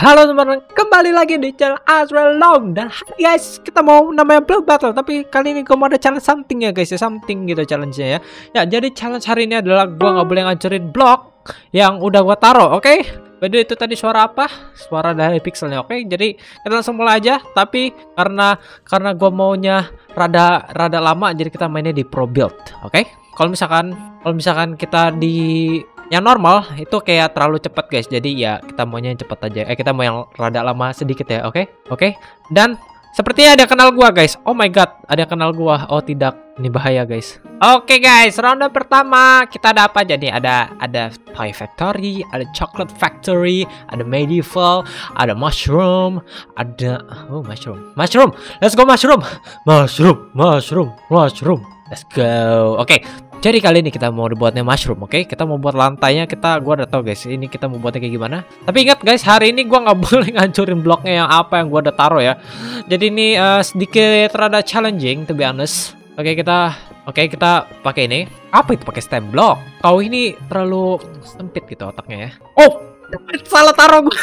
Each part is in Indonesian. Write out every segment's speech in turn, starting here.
Halo teman-teman, kembali lagi di channel Azrael Long Dan hari guys, kita mau namanya Blood Battle Tapi kali ini gue mau ada challenge something ya guys ya Something gitu challenge-nya ya Ya, jadi challenge hari ini adalah gue nggak boleh ngancurin blok Yang udah gue taruh, oke? Okay? Beda itu tadi suara apa? Suara dari pixelnya, oke? Okay? Jadi kita langsung mulai aja Tapi karena karena gue maunya rada rada lama Jadi kita mainnya di pro build, oke? Okay? Kalau misalkan kalau misalkan kita di yang normal. Itu kayak terlalu cepat guys. Jadi ya kita maunya yang cepat aja. Eh kita mau yang rada lama sedikit ya oke? Okay? oke? Okay? dan sepertinya ada kenal gua guys. Oh my god ada kenal gua. Oh tidak. Ini bahaya guys. Oke okay, guys. Ronde pertama kita ada apa jadi ada ada Toy Factory ada Chocolate Factory ada Medieval ada Mushroom ada oh mushroom. Mushroom. Let's go mushroom. Mushroom mushroom mushroom. Let's go. Oke. okay. Jadi kali ini kita mau dibuatnya mushroom, oke? Okay? Kita mau buat lantainya, kita gua udah tahu guys, ini kita mau buatnya kayak gimana. Tapi ingat guys, hari ini gua nggak boleh ngancurin bloknya yang apa yang gua udah taruh ya. Jadi ini uh, sedikit rada challenging, to be honest. Oke, okay, kita oke okay, kita pakai ini. Apa itu pakai stem block? Kau ini terlalu sempit gitu otaknya ya. Oh, salah taruh gua.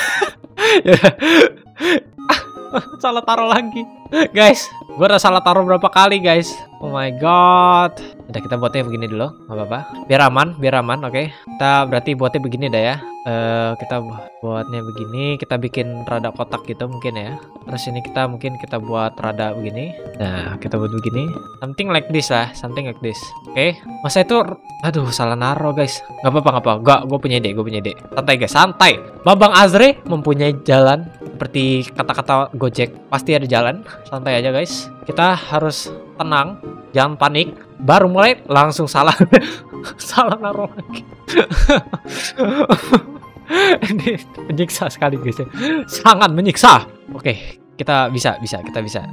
salah taruh lagi. Guys, gue udah salah taruh berapa kali guys. Oh my god. Udah kita buatnya begini dulu, nggak apa-apa. Biar aman, biar aman, oke. Okay? Kita berarti buatnya begini dah ya. Uh, kita buatnya begini, kita bikin rada kotak gitu mungkin ya. Terus ini kita mungkin kita buat rada begini. Nah, kita buat begini. Something like this lah, something like this. Oke. Okay? Masa itu aduh salah naruh guys. Gak apa-apa, gak apa. Gak, gue punya ide, gue punya ide. Santai guys, santai. Babang Azre mempunyai jalan seperti kata-kata Gojek. Pasti ada jalan. Santai aja guys. Kita harus tenang, jangan panik. Baru mulai langsung salah. salah naruh lagi. ini menyiksa sekali guys. Sangat menyiksa. Oke kita bisa bisa kita bisa.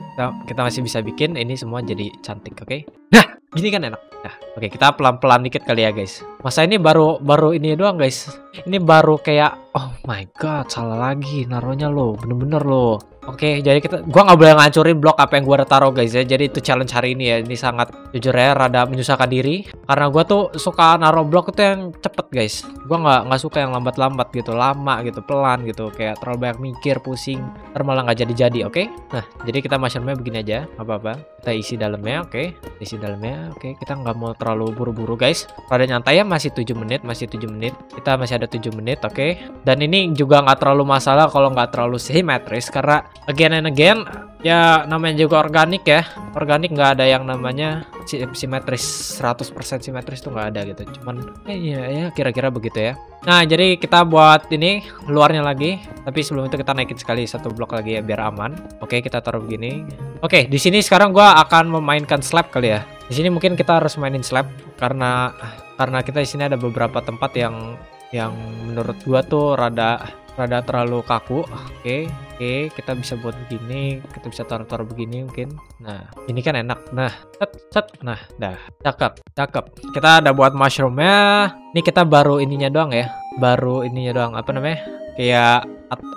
Kita, masih bisa bikin. Ini semua jadi cantik oke? Nah gini kan enak. Nah oke kita pelan pelan dikit kali ya guys. Masa ini baru baru ini doang guys? Ini baru kayak oh my god salah lagi naruhnya lo bener-bener lo Oke, jadi kita gua nggak boleh ngancurin blok apa yang gua udah taruh guys ya. Jadi itu challenge hari ini ya. Ini sangat jujur ya rada menyusahkan diri karena gua tuh suka naruh blok itu yang cepet guys. Gua nggak nggak suka yang lambat-lambat gitu, lama gitu, pelan gitu, kayak terlalu banyak mikir, pusing, ntar malah nggak jadi-jadi, oke? Okay? Nah, jadi kita mushroomnya begini aja, apa-apa. Kita isi dalamnya, oke? Okay? Isi dalamnya, oke. Okay? Kita nggak mau terlalu buru-buru guys. Rada nyantai ya, masih 7 menit, masih 7 menit. Kita masih ada 7 menit, oke? Okay? Dan ini juga nggak terlalu masalah kalau nggak terlalu simetris karena again and again ya namanya juga organik ya. Organik nggak ada yang namanya simetris 100% simetris tuh nggak ada gitu. Cuman ya ya kira-kira begitu ya. Nah jadi kita buat ini luarnya lagi. Tapi sebelum itu kita naikin sekali satu blok lagi ya biar aman. Oke kita taruh begini. Oke di sini sekarang gua akan memainkan slab kali ya. Di sini mungkin kita harus mainin slab karena karena kita di sini ada beberapa tempat yang yang menurut gua tuh rada rada terlalu kaku. Oke okay, oke okay, kita bisa buat begini kita bisa taruh-taruh begini mungkin. Nah ini kan enak. Nah set set. Nah dah. Cakep cakep. Kita ada buat mushroomnya. Ini kita baru ininya doang ya. Baru ininya doang. Apa namanya? Kayak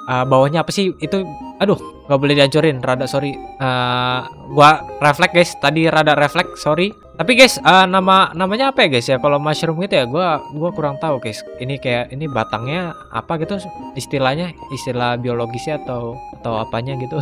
uh, bawahnya apa sih? Itu aduh nggak boleh dihancurin. Rada sorry. Uh, gua refleks guys. Tadi rada refleks sorry tapi guys, uh, nama namanya apa ya guys ya? Kalau mushroom gitu ya, gua gua kurang tahu guys. Ini kayak ini batangnya apa gitu istilahnya, istilah biologisnya atau atau apanya gitu.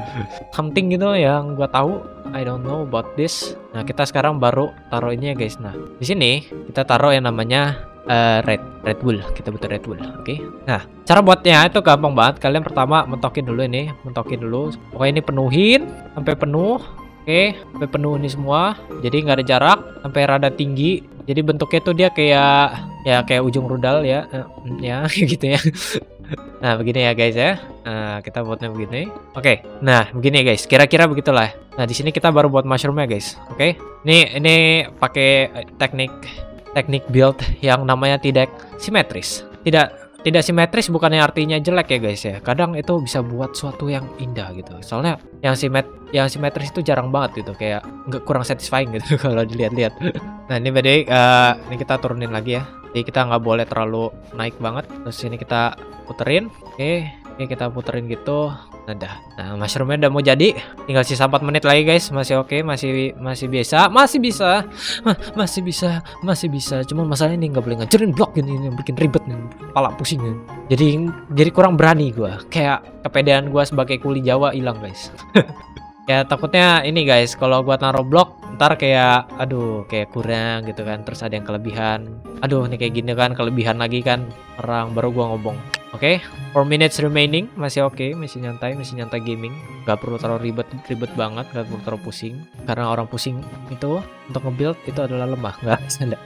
Something gitu yang gua tahu. I don't know about this. Nah, kita sekarang baru taruh ini ya guys. Nah, di sini kita taruh yang namanya uh, red red wool kita butuh red wool oke okay? nah cara buatnya itu gampang banget kalian pertama mentokin dulu ini mentokin dulu pokoknya ini penuhin sampai penuh Oke, sampai penuh ini semua. Jadi nggak ada jarak, sampai rada tinggi. Jadi bentuknya tuh dia kayak ya kayak ujung rudal ya, eh, ya gitu ya. Nah begini ya guys ya. Nah, kita buatnya begini. Oke, nah begini ya guys. Kira-kira begitulah. Nah di sini kita baru buat mushroomnya guys. Oke, ini ini pakai teknik teknik build yang namanya tidak simetris. Tidak tidak simetris bukannya artinya jelek ya guys ya. Kadang itu bisa buat suatu yang indah gitu. Soalnya yang simet yang simetris itu jarang banget gitu. Kayak nggak kurang satisfying gitu kalau dilihat-lihat. Nah ini berarti uh, ini kita turunin lagi ya. Jadi kita nggak boleh terlalu naik banget. Terus ini kita puterin. Oke. okay. Oke kita puterin gitu Nah, nah mushroomnya udah mau jadi. Tinggal sisa 4 menit lagi guys. Masih oke, masih masih biasa, masih bisa, masih bisa, masih bisa. Cuma masalahnya ini nggak boleh ngancurin blok ini, ini yang bikin ribet nih, kepala pusing. Jadi jadi kurang berani gua. Kayak kepedean gua sebagai kuli Jawa hilang guys. ya takutnya ini guys kalau gua naruh blok ntar kayak aduh kayak kurang gitu kan terus ada yang kelebihan. Aduh ini kayak gini kan kelebihan lagi kan orang baru gua ngomong oke okay? 4 minutes remaining masih oke okay, masih nyantai masih nyantai gaming. Gak perlu terlalu ribet ribet banget gak perlu terlalu pusing. Karena orang pusing itu untuk nge-build itu adalah lemah nggak ada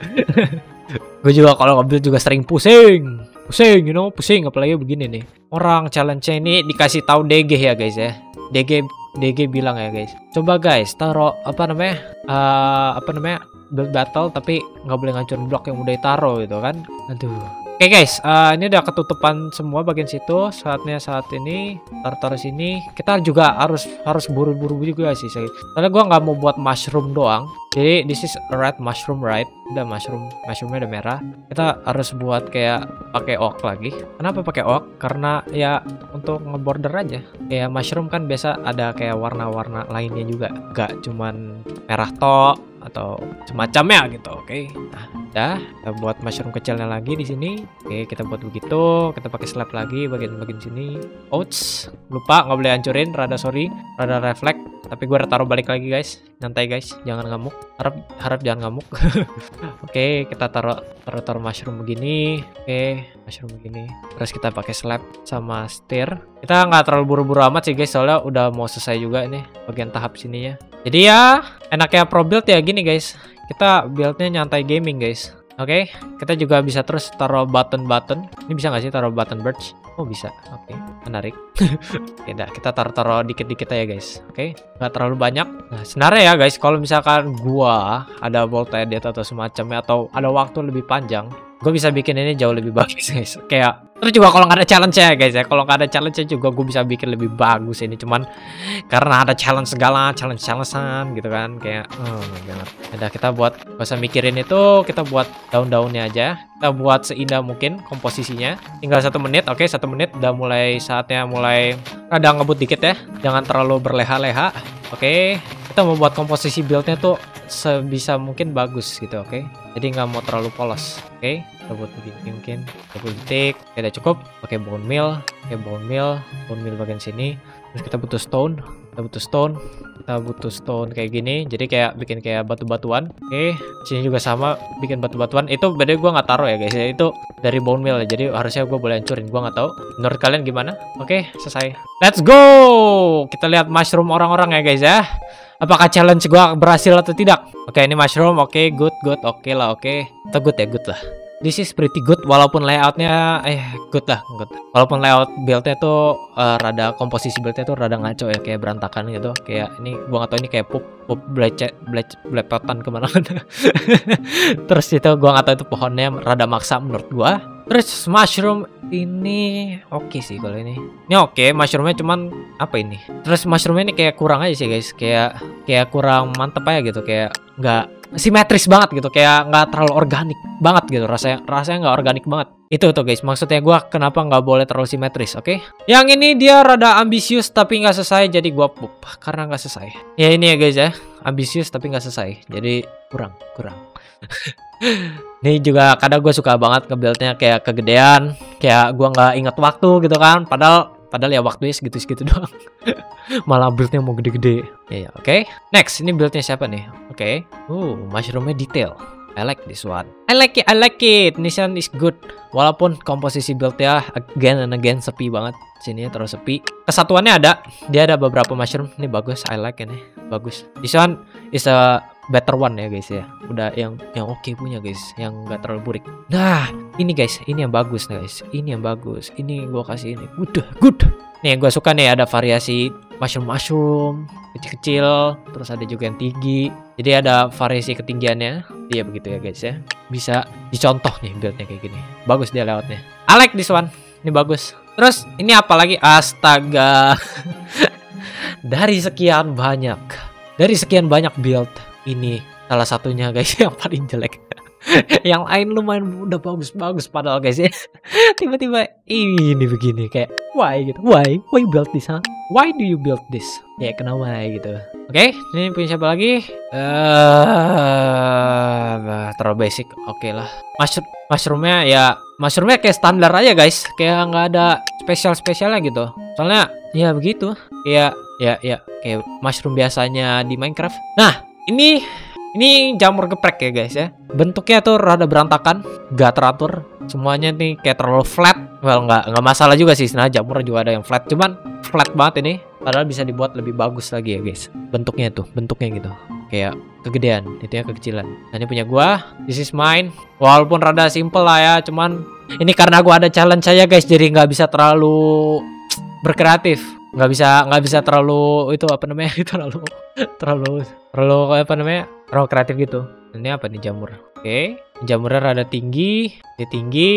gue juga kalau nge-build juga sering pusing. Pusing you know pusing apalagi begini nih. Orang challenge ini dikasih tahu DG ya guys ya. DG DG bilang ya guys. Coba guys taruh apa namanya uh, apa namanya build battle tapi nggak boleh ngancurin blok yang udah ditaruh gitu kan? Aduh Oke okay guys, uh, ini udah ketutupan semua bagian situ. Saatnya saat ini taruh-taruh sini. Kita juga harus harus buru-buru juga sih. Soalnya gua nggak mau buat mushroom doang. Jadi this is red mushroom right? Udah mushroom, mushroomnya udah merah. Kita harus buat kayak pakai oak lagi. Kenapa pakai oak? Karena ya untuk ngeborder aja. Kayak mushroom kan biasa ada kayak warna-warna lainnya juga. Gak cuman merah tok atau semacamnya gitu oke? Okay? nah udah kita buat mushroom kecilnya lagi di sini. Oke okay, kita buat begitu kita pakai slab lagi bagian-bagian sini. Ouch lupa nggak boleh hancurin rada sorry rada refleks. Tapi gue taruh balik lagi guys. Nyantai guys jangan ngamuk. Harap harap jangan ngamuk. Oke okay, kita taruh taruh taruh mushroom begini. Oke okay, mushroom begini. Terus kita pakai slab sama steer kita nggak terlalu buru-buru amat sih guys soalnya udah mau selesai juga ini bagian tahap sininya. Jadi ya enaknya pro build ya gini guys. Kita buildnya nyantai gaming guys. Oke, okay? kita juga bisa terus taruh button-button. Ini bisa nggak sih taruh button birch? Oh bisa, oke, okay. menarik. Tidak, kita taruh-taruh dikit-dikit aja guys. Oke, okay? nggak terlalu banyak. Nah, sebenarnya ya guys, kalau misalkan gua ada volt edit atau semacamnya atau ada waktu lebih panjang, gue bisa bikin ini jauh lebih bagus guys. Kayak terus juga kalau nggak ada challenge ya guys ya. Kalau nggak ada challenge juga gue bisa bikin lebih bagus ini. Cuman karena ada challenge segala challenge challengean gitu kan. Kayak oh my god. Udah kita buat gak usah mikirin itu. Kita buat daun-daunnya aja. Kita buat seindah mungkin komposisinya. Tinggal satu menit oke satu menit. Udah mulai saatnya mulai ada ngebut dikit ya. Jangan terlalu berleha-leha oke. Kita mau buat komposisi buildnya tuh sebisa mungkin bagus gitu oke? Okay? jadi nggak mau terlalu polos oke? Okay? buat begini mungkin. 20 detik oke udah cukup. Pakai bone meal pakai bone meal bone meal bagian sini. Terus kita butuh stone kita butuh stone kita butuh stone kayak gini. Jadi kayak bikin kayak batu-batuan oke? Okay. sini juga sama bikin batu-batuan. Itu beda gue nggak taruh ya guys. Ya itu dari bone meal ya. Jadi harusnya gue boleh hancurin gue nggak tahu. Menurut kalian gimana? Oke okay, selesai. Let's go! Kita lihat mushroom orang-orang ya guys ya apakah challenge gua berhasil atau tidak? Oke ini mushroom. Oke good good. Oke lah oke. Okay. good ya good lah. This is pretty good walaupun layoutnya eh good lah good. Walaupun layout buildnya tuh uh, rada komposisi buildnya tuh rada ngaco ya kayak berantakan gitu. Kayak ini gua nggak tahu ini kayak pup pup blecet blecet belepotan ke mana-mana. Terus itu gua nggak tahu itu pohonnya rada maksa menurut gua terus mushroom ini oke okay sih kalau ini. Ini oke okay, mushroomnya cuman apa ini? Terus mushroomnya ini kayak kurang aja sih guys. Kayak kayak kurang mantep aja gitu. Kayak nggak simetris banget gitu. Kayak nggak terlalu organik banget gitu. Rasanya rasanya nggak organik banget. Itu tuh guys. Maksudnya gue kenapa nggak boleh terlalu simetris oke? Okay? yang ini dia rada ambisius tapi nggak selesai jadi gue pup karena nggak selesai ya ini ya guys ya. Ambisius tapi nggak selesai jadi kurang kurang Ini juga kadang gue suka banget nge-buildnya kayak kegedean, kayak gue nggak inget waktu gitu kan. Padahal padahal ya waktunya segitu-segitu doang. Malah buildnya mau gede-gede. Ya, ya oke. Okay. Next, ini buildnya siapa nih? Oke. Okay. Uh, mushroomnya detail. I like this one. I like it, I like it. This one is good. Walaupun komposisi buildnya again and again sepi banget. Sini terus sepi. Kesatuannya ada. Dia ada beberapa mushroom. Ini bagus. I like ini. Bagus. This one is a better one ya guys ya. Udah yang yang oke okay punya guys yang nggak terlalu burik. Nah ini guys ini yang bagus guys. Ini yang bagus. Ini gua kasih ini. Udah good. Nih yang gua suka nih ada variasi mushroom mushroom kecil-kecil terus ada juga yang tinggi. Jadi ada variasi ketinggiannya. Iya begitu ya guys ya. Bisa dicontoh nih buildnya kayak gini. Bagus dia lewatnya. I like this one. Ini bagus. Terus ini apa lagi? Astaga. Dari sekian banyak. Dari sekian banyak build ini salah satunya guys yang paling jelek. Yang lain lumayan udah bagus-bagus padahal guys ya. Tiba-tiba ini begini kayak why? gitu. Why? Why build this huh? why do you build this? Ya kenapa ya gitu. Oke ini punya siapa lagi? Eh terlalu basic. Oke lah. Mushroom mushroomnya ya mushroomnya kayak standar aja guys. Kayak nggak ada spesial spesialnya gitu. Soalnya ya begitu. Ya ya ya. Kayak mushroom biasanya di Minecraft. Nah ini ini jamur geprek ya guys ya. Bentuknya tuh rada berantakan gak teratur. Semuanya nih kayak terlalu flat. Well nggak nggak masalah juga sih nah jamur juga ada yang flat. Cuman flat banget ini. Padahal bisa dibuat lebih bagus lagi ya guys. Bentuknya tuh bentuknya gitu. Kayak kegedean itu ya kekecilan. Nah ini punya gua. This is mine. Walaupun rada simple lah ya cuman ini karena gua ada challenge saya guys jadi nggak bisa terlalu berkreatif nggak bisa nggak bisa terlalu itu apa namanya? Terlalu terlalu terlalu apa namanya? Terlalu kreatif gitu. Ini apa nih jamur? Oke jamurnya rada tinggi dia tinggi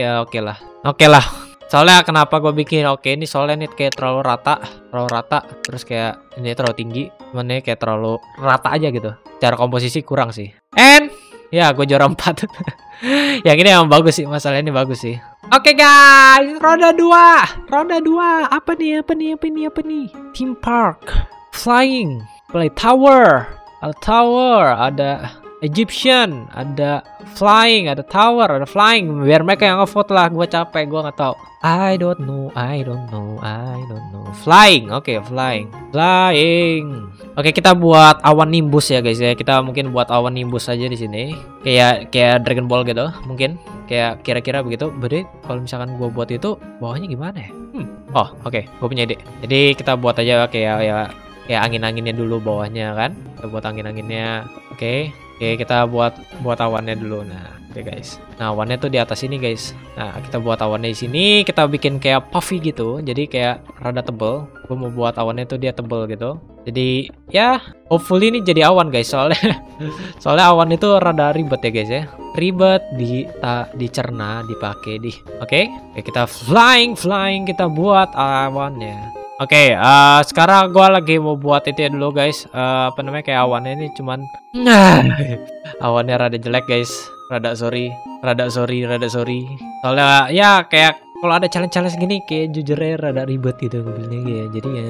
ya oke lah. Oke lah. Soalnya kenapa gue bikin oke ini soalnya ini kayak terlalu rata terlalu rata terus kayak ini terlalu tinggi ini kayak terlalu rata aja gitu. Cara komposisi kurang sih. And ya gue juara 4 yang ini yang bagus sih masalah ini bagus sih Oke guys, roda dua, roda dua. Apa nih? Apa nih? Apa nih? Apa nih? Theme park, flying, play tower, ada tower, ada Egyptian, ada flying, ada tower, ada flying. Biar mereka yang ngevote lah. Gue capek, gue nggak tahu. I don't know, I don't know, I don't know. Flying, oke okay, flying, flying. Oke okay, kita buat awan nimbus ya guys ya. Kita mungkin buat awan nimbus aja di sini. Kayak kayak Dragon Ball gitu, mungkin kayak kira-kira begitu berarti kalau misalkan gue buat itu bawahnya gimana ya hmm. oh oke okay. gue punya ide jadi kita buat aja kayak ya kayak angin-anginnya dulu bawahnya kan kita buat angin-anginnya oke okay. Oke kita buat buat awannya dulu. Nah oke okay, guys. Nah awannya tuh di atas ini guys. Nah kita buat awannya di sini. Kita bikin kayak puffy gitu. Jadi kayak rada tebel. Gue mau buat awannya tuh dia tebel gitu. Jadi ya hopefully ini jadi awan guys. Soalnya soalnya awan itu rada ribet ya guys ya. Ribet di ta, dicerna dipakai di oke? Okay? okay, kita flying flying kita buat awannya Oke, okay, uh, sekarang gue lagi mau buat itu ya dulu guys. Uh, apa namanya kayak awannya ini cuman awannya rada jelek guys. Rada sorry, rada sorry, rada sorry. Soalnya ya kayak kalau ada challenge-challenge gini kayak jujurnya rada ribet gitu mobilnya ya. Jadi ya,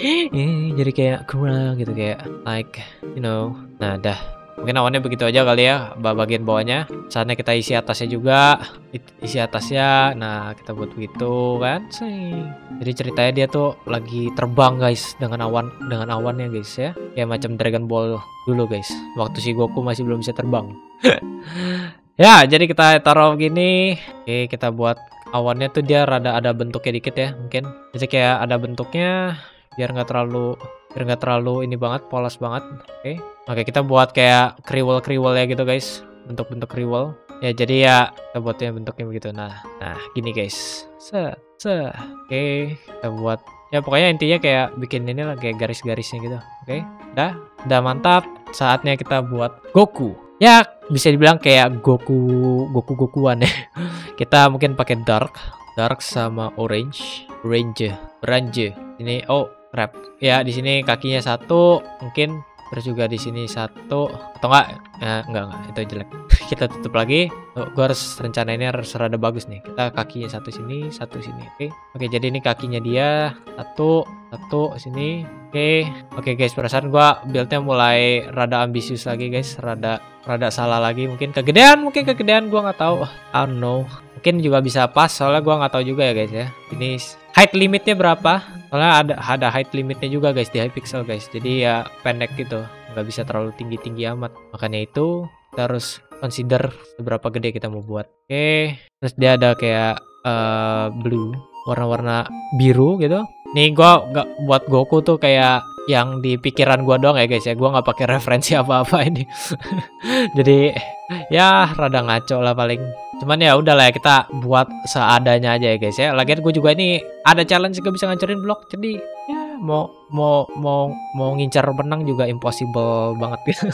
eh, jadi kayak kurang gitu kayak like you know. Nah, dah Mungkin awannya begitu aja kali ya bagian bawahnya. Saatnya kita isi atasnya juga. Isi atasnya. Nah, kita buat begitu kan. Jadi ceritanya dia tuh lagi terbang guys dengan awan dengan awannya guys ya. Kayak macam Dragon Ball dulu guys. Waktu si Goku masih belum bisa terbang. ya, jadi kita taruh gini. Oke, kita buat awannya tuh dia rada ada bentuknya dikit ya mungkin. Jadi kayak ada bentuknya biar nggak terlalu biar nggak terlalu ini banget polos banget oke. Oke kita buat kayak kriwel kriwel ya gitu guys. Bentuk-bentuk kriwel. Ya jadi ya kita buatnya bentuknya begitu. Nah nah gini guys. Se se oke kita buat. Ya pokoknya intinya kayak bikin ini lah kayak garis-garisnya gitu. Oke okay. udah mantap. Saatnya kita buat Goku. Ya bisa dibilang kayak Goku Goku Gokuan ya. Kita mungkin pakai dark. Dark sama orange. Orange. Orange. Ini oh wrap. Ya, di sini kakinya satu, mungkin terus juga di sini satu atau enggak? Ya, enggak enggak, itu jelek. kita tutup lagi. Oh, gue harus rencana ini harus rada bagus nih. Kita kakinya satu sini, satu sini. Oke. Okay? Oke, jadi ini kakinya dia satu, satu sini. Oke. Okay. Oke okay, guys, perasaan gua buildnya mulai rada ambisius lagi guys, rada rada salah lagi mungkin kegedean mungkin kegedean gua nggak tahu I don't know mungkin juga bisa pas soalnya gua nggak tahu juga ya guys ya ini height limitnya berapa? Soalnya ada ada height limitnya juga guys di Hypixel guys. Jadi ya pendek gitu. Nggak bisa terlalu tinggi tinggi amat. Makanya itu kita harus consider seberapa gede kita mau buat. Oke okay. terus dia ada kayak uh, blue. Warna-warna biru gitu. Nih gua nggak buat Goku tuh kayak yang di pikiran gua doang ya guys ya. Gua nggak pakai referensi apa-apa ini. Jadi ya rada ngaco lah paling. Cuman ya udahlah ya kita buat seadanya aja ya guys ya. Lagian gue juga ini ada challenge juga bisa ngancurin blok jadi ya mau mau mau mau ngincar menang juga impossible banget gitu.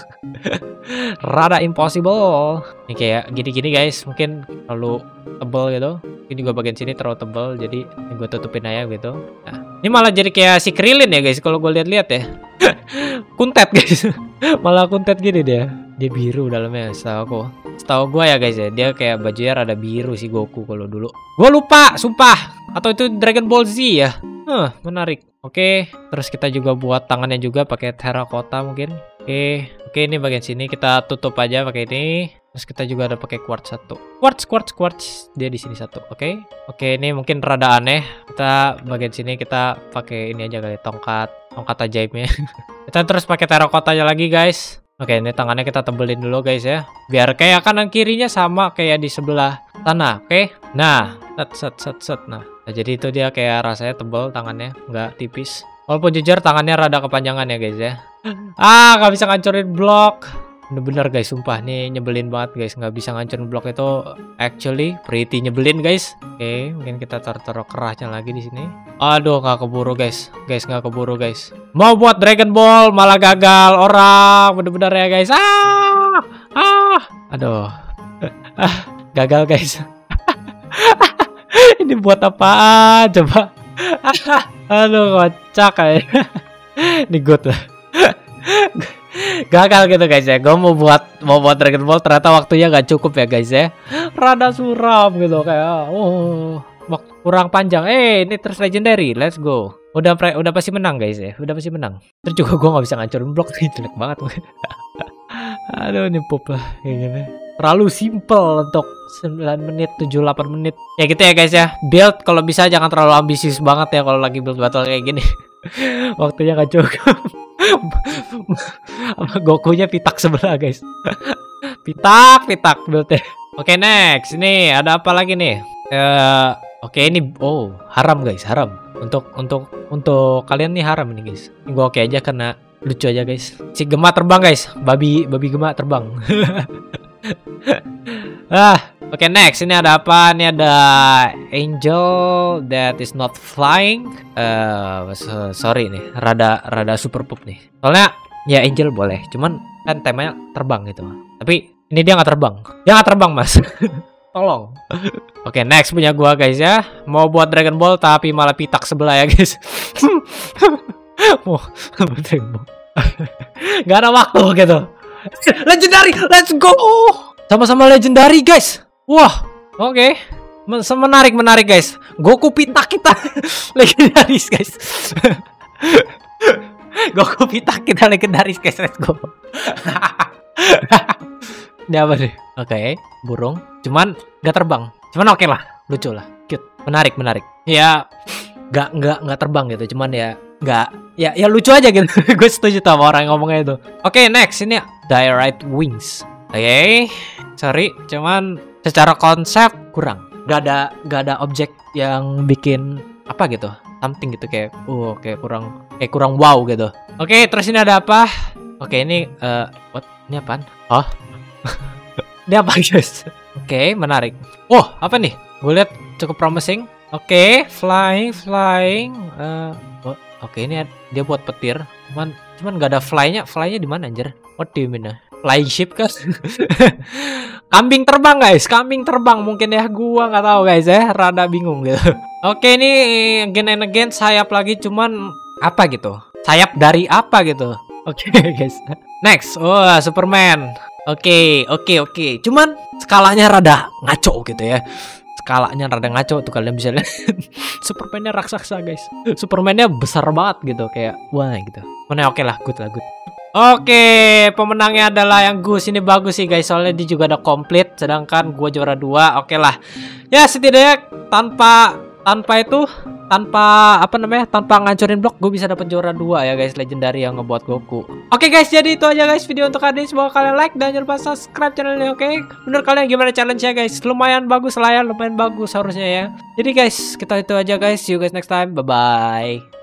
Rada impossible. Ini kayak gini-gini guys. Mungkin terlalu tebel gitu. Ini juga bagian sini terlalu tebel jadi gue tutupin aja gitu. Nah ini malah jadi kayak si Krilin ya guys kalau gue lihat-lihat ya. Kuntet guys. Malah kuntet gini dia. Dia biru dalamnya setahu aku. Setahu gue ya guys ya. Dia kayak bajunya rada biru si Goku kalau dulu. Gue lupa sumpah. Atau itu Dragon Ball Z ya? Huh, menarik. Oke, terus kita juga buat tangannya juga pakai terracotta mungkin. Oke, oke ini bagian sini kita tutup aja pakai ini. Terus kita juga ada pakai quartz satu. Quartz, quartz, quartz. Dia di sini satu. Oke. Oke, ini mungkin rada aneh. Kita bagian sini kita pakai ini aja kali tongkat, tongkat ajaibnya. kita terus pakai terracotta-nya lagi, guys. Oke, ini tangannya kita tebelin dulu guys ya. Biar kayak kanan kirinya sama kayak di sebelah sana, oke? Nah, set set set set. Nah, nah, jadi itu dia kayak rasanya tebel tangannya, nggak tipis. Walaupun jujur tangannya rada kepanjangan ya guys ya. Ah, nggak bisa ngancurin blok. Bener-bener guys, sumpah nih nyebelin banget guys nggak bisa ngancurin blok itu actually pretty nyebelin guys. Oke, mungkin kita taruh-taruh kerahnya lagi di sini. Aduh, nggak keburu guys. Guys nggak keburu guys. Mau buat Dragon Ball malah gagal orang. Bener-bener ya guys. Ah! Ah! Aduh. Ah, gagal guys. Ini buat apa? Coba? Aduh, kocak kayak. Ini good. Lah gagal gitu guys ya. Gue mau buat mau buat Dragon Ball ternyata waktunya gak cukup ya guys ya. Rada suram gitu kayak oh kurang panjang. Eh ini terus legendary let's go. Udah pre udah pasti menang guys ya. Udah pasti menang. Terus juga gue nggak bisa ngancurin blok jelek banget. Aduh ini pop lah kayak gini terlalu simple untuk 9 menit 7-8 menit. Ya gitu ya guys ya. Build kalau bisa jangan terlalu ambisius banget ya kalau lagi build battle kayak gini. Waktunya gak cukup. Gokunya pitak sebelah guys. Pitak pitak buildnya. Oke okay, next. Ini ada apa lagi nih? Uh, oke okay, ini oh haram guys haram. Untuk untuk untuk kalian nih haram ini guys. Gue oke okay aja karena lucu aja guys. Si gemak terbang guys. Babi babi gemak terbang ah Oke okay, next ini ada apa? Ini ada angel that is not flying. Uh, sorry nih, rada rada super pup nih. Soalnya ya angel boleh, cuman kan temanya terbang gitu. Tapi ini dia nggak terbang. Dia nggak terbang mas. Tolong. Oke okay, next punya gua guys ya. Mau buat Dragon Ball tapi malah pitak sebelah ya guys. Mau Dragon. Gak ada waktu gitu. Legendary, let's go. Sama-sama legendary guys. Wah, oke. Okay. Menarik menarik guys. Goku pitak kita legendaris guys. Goku pitak kita legendaris guys. Let's go. Ini apa nih? Oke, okay. burung. Cuman gak terbang. Cuman oke okay lah, lucu lah, cute, menarik menarik. Ya, gak nggak nggak terbang gitu. Cuman ya nggak. Ya ya lucu aja gitu. Gue setuju sama orang yang ngomongnya itu. Oke, okay, next. Ini Diorite Wings. Oke, okay. sorry, cuman secara konsep kurang. Gak ada gak ada objek yang bikin apa gitu. Something gitu kayak uh kayak kurang kayak kurang wow gitu. Oke okay, terus ini ada apa? Oke okay, ini uh, what? Ini apa oh ini apa guys? Oke okay, menarik. Oh apa nih? Gue lihat cukup promising. Oke okay, flying flying uh, oke ini dia buat petir. Cuman cuman gak ada flynya. Flynya di mana anjir? What do you mean uh? flying ship kan kambing terbang guys. Kambing terbang mungkin ya. Gua nggak tahu guys ya. Rada bingung gitu. Oke ini again and again sayap lagi. Cuman apa gitu? Sayap dari apa gitu? Oke guys. Next. Oh superman. Oke oke oke. Cuman skalanya rada ngaco gitu ya skalanya rada ngaco tuh kalian bisa lihat Supermannya raksasa guys Supermannya besar banget gitu kayak wah gitu mana oke okay lah good lah good Oke, pemenangnya adalah yang Gus. Ini bagus sih guys, soalnya dia juga ada komplit. Sedangkan gue juara dua. Oke lah. Ya setidaknya tanpa tanpa itu tanpa apa namanya tanpa ngancurin blok gue bisa dapat juara dua ya guys legendary yang ngebuat Goku. Oke guys jadi itu aja guys video untuk hari ini. Semoga kalian like dan jangan lupa subscribe channel ini oke? Okay? menurut kalian gimana challenge ya guys? Lumayan bagus lah ya lumayan bagus harusnya ya. Jadi guys kita itu aja guys. See you guys next time. Bye bye